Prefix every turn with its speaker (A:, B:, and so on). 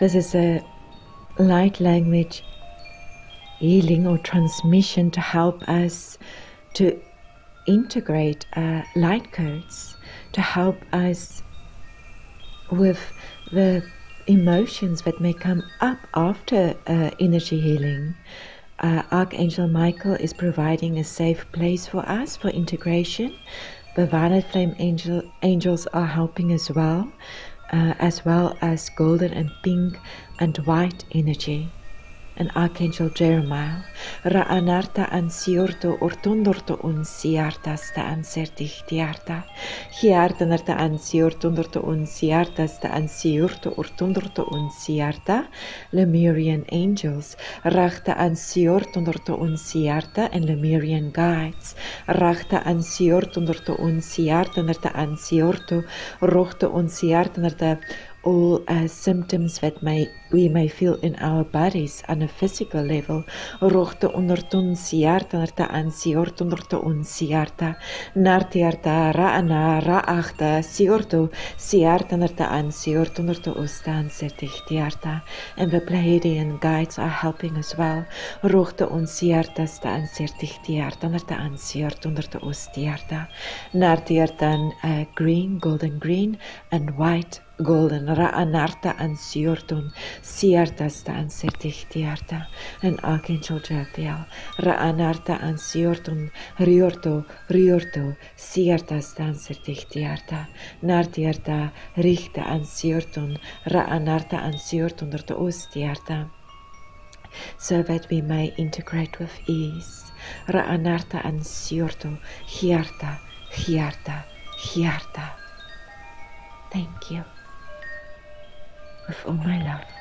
A: This is a light language healing or transmission to help us to integrate uh, light codes, to help us with the emotions that may come up after uh, energy healing. Uh, Archangel Michael is providing a safe place for us for integration. The violet flame angel, angels are helping as well, uh, as well as golden and pink and white energy and Archangel Jeremiah. Ra'anarta ansiorto ortondorto un siarta sta ansertichtiarta. Hiarta narta ansiortondorto un siarta sta ansiorto un siarta. Lemurian angels. Rachta un siarta and Lemurian guides. Rachta siarta narta ansiorto. Rochte un siarta narta all uh, symptoms that may we may feel in our bodies on a physical level. Rochte onderton siarta narta an siort siarta nartiarta ra ana achta siorto siarta narta an siort ustan sertichtiarta. And the Pleiadian guides are helping as well. Rochte un sta an narta an siort. Nartiartan uh, green, golden green and white golden ra'anarta an siortun siarta stan sertichtiarta en archangel Jathiel ra'anarta an siortun riorto riorto siarta stan sertichtiarta nartiarta richta an siortun ra'anarta an siortun dorto ostiarta so that we may integrate with ease. Ra'anarta an siorto hiarta hiarta hiarta. Thank you with all my love.